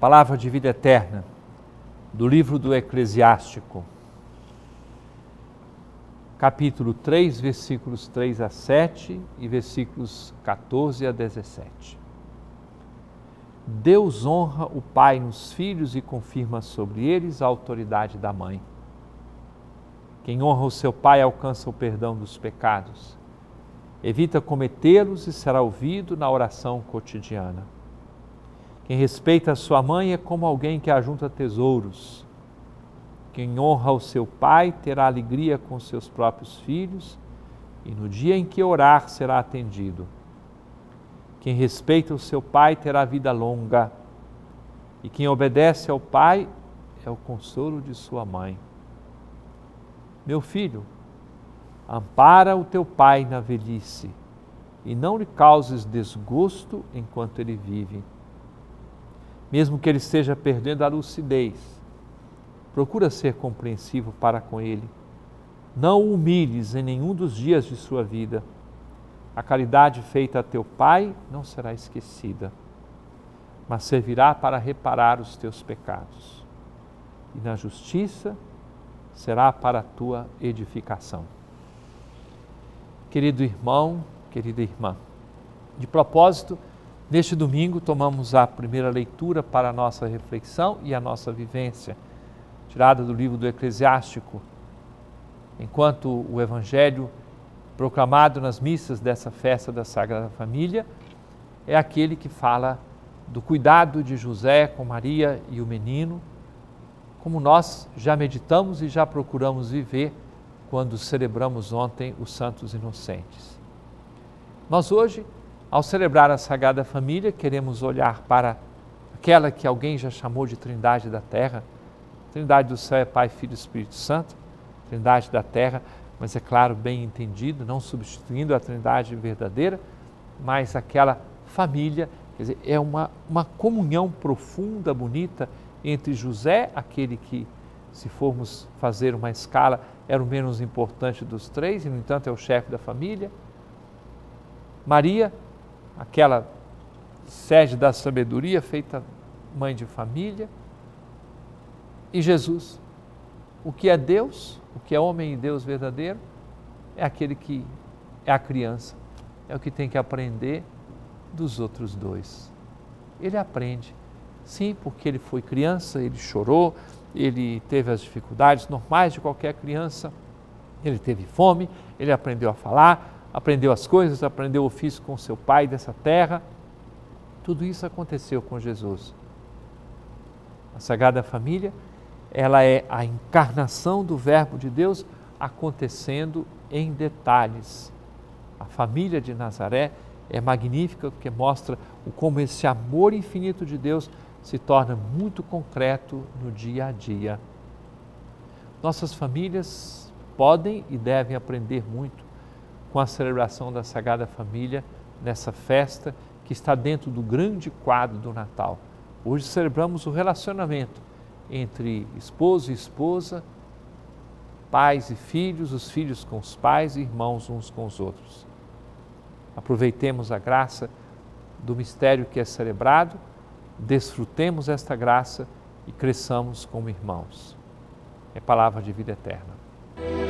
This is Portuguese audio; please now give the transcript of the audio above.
Palavra de vida eterna, do livro do Eclesiástico, capítulo 3, versículos 3 a 7 e versículos 14 a 17. Deus honra o pai nos filhos e confirma sobre eles a autoridade da mãe. Quem honra o seu pai alcança o perdão dos pecados, evita cometê-los e será ouvido na oração cotidiana. Quem respeita a sua mãe é como alguém que ajunta tesouros. Quem honra o seu pai terá alegria com seus próprios filhos, e no dia em que orar será atendido. Quem respeita o seu pai terá vida longa, e quem obedece ao pai é o consolo de sua mãe. Meu filho, ampara o teu pai na velhice, e não lhe causes desgosto enquanto ele vive mesmo que ele esteja perdendo a lucidez. Procura ser compreensivo para com ele. Não o humilhes em nenhum dos dias de sua vida. A caridade feita a teu pai não será esquecida, mas servirá para reparar os teus pecados. E na justiça será para a tua edificação. Querido irmão, querida irmã, de propósito, Neste domingo, tomamos a primeira leitura para a nossa reflexão e a nossa vivência, tirada do livro do Eclesiástico. Enquanto o Evangelho proclamado nas missas dessa festa da Sagrada Família é aquele que fala do cuidado de José com Maria e o menino, como nós já meditamos e já procuramos viver quando celebramos ontem os Santos Inocentes. Nós hoje ao celebrar a Sagrada Família, queremos olhar para aquela que alguém já chamou de Trindade da Terra. Trindade do céu é Pai, Filho e Espírito Santo, Trindade da Terra, mas é claro, bem entendido, não substituindo a Trindade verdadeira, mas aquela família, quer dizer, é uma, uma comunhão profunda, bonita entre José, aquele que, se formos fazer uma escala, era o menos importante dos três, e no entanto é o chefe da família. Maria, aquela sede da sabedoria feita mãe de família. E Jesus, o que é Deus, o que é homem e Deus verdadeiro, é aquele que é a criança, é o que tem que aprender dos outros dois. Ele aprende, sim, porque ele foi criança, ele chorou, ele teve as dificuldades normais de qualquer criança, ele teve fome, ele aprendeu a falar, aprendeu as coisas, aprendeu o ofício com seu pai dessa terra. Tudo isso aconteceu com Jesus. A Sagrada Família, ela é a encarnação do Verbo de Deus acontecendo em detalhes. A família de Nazaré é magnífica porque mostra como esse amor infinito de Deus se torna muito concreto no dia a dia. Nossas famílias podem e devem aprender muito com a celebração da Sagrada Família nessa festa que está dentro do grande quadro do Natal. Hoje celebramos o relacionamento entre esposo e esposa, pais e filhos, os filhos com os pais e irmãos uns com os outros. Aproveitemos a graça do mistério que é celebrado, desfrutemos esta graça e cresçamos como irmãos. É palavra de vida eterna.